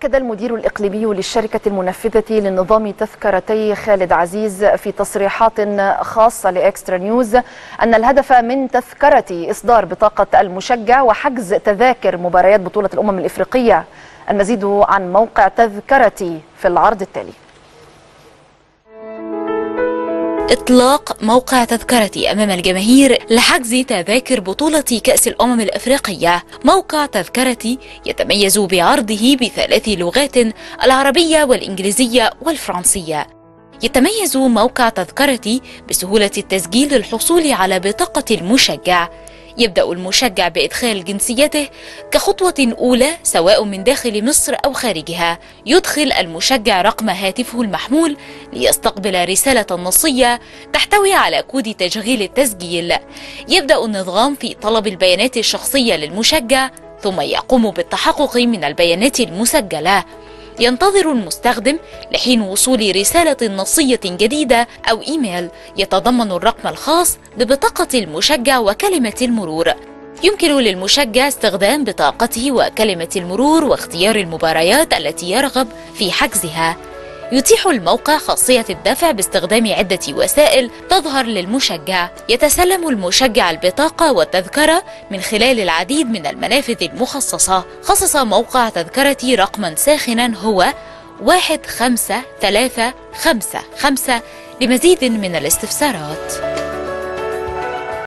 أكد المدير الإقليمي للشركة المنفذة لنظام تذكرتي خالد عزيز في تصريحات خاصة لإكسترا نيوز أن الهدف من تذكرة إصدار بطاقة المشجع وحجز تذاكر مباريات بطولة الأمم الإفريقية. المزيد عن موقع تذكرتي في العرض التالي. إطلاق موقع تذكرتي أمام الجماهير لحجز تذاكر بطولة كأس الأمم الأفريقية. موقع تذكرتي يتميز بعرضه بثلاث لغات العربية والإنجليزية والفرنسية. يتميز موقع تذكرتي بسهولة التسجيل للحصول على بطاقة المشجع. يبدأ المشجع بإدخال جنسيته كخطوة أولى سواء من داخل مصر أو خارجها. يدخل المشجع رقم هاتفه المحمول ليستقبل رسالة نصية تحتوي على كود تشغيل التسجيل. يبدأ النظام في طلب البيانات الشخصية للمشجع ثم يقوم بالتحقق من البيانات المسجلة. ينتظر المستخدم لحين وصول رسالة نصية جديدة أو إيميل يتضمن الرقم الخاص ببطاقة المشجع وكلمة المرور. يمكن للمشجع استخدام بطاقته وكلمة المرور واختيار المباريات التي يرغب في حجزها. يتيح الموقع خاصية الدفع باستخدام عدة وسائل تظهر للمشجع. يتسلم المشجع البطاقة والتذكرة من خلال العديد من المنافذ المخصصة. خصص موقع تذكرتي رقما ساخنا هو واحد خمسة ثلاثة خمسة خمسة لمزيد من الاستفسارات.